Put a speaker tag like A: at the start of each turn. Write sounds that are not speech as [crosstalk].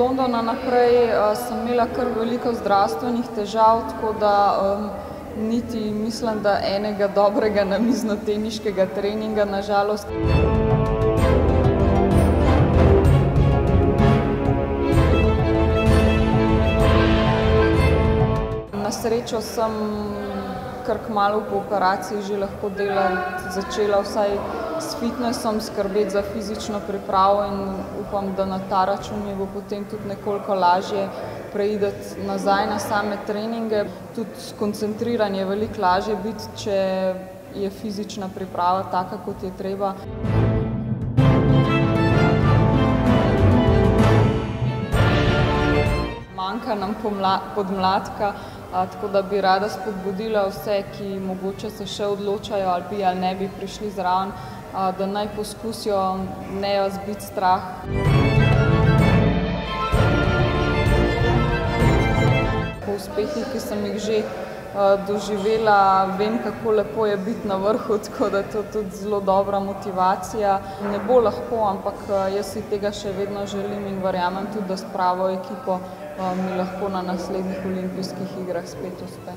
A: Londona naprej sem imela kar veliko zdravstvenih težav, tako da niti mislim, da enega dobrega namiznoteniškega treninga na žalost. Na srečo sem kar kmalu po operaciji že lahko delati začela vsaj s fitnesom, skrbeti za fizično pripravo in upam, da na ta račun mi bo potem tudi nekoliko lažje preiti nazaj na same treninge. Tudi skoncentriran je veliko lažje biti, če je fizična priprava taka, kot je treba. Manjka nam podmladka, tako da bi rada spodbudila vse, ki mogoče se še odločajo, ali bi ali ne bi prišli zraven, da naj poskusijo, ne vas biti strah. Po uspehih, ki sem jih že doživela, vem, kako lepo je biti na vrhu, [laughs] tako da je to tudi zelo dobra motivacija. Ne bo lahko, ampak jaz si tega še vedno želim in verjamem tudi, da s pravo ekipo mi lahko na naslednjih olimpijskih igrah spet uspe.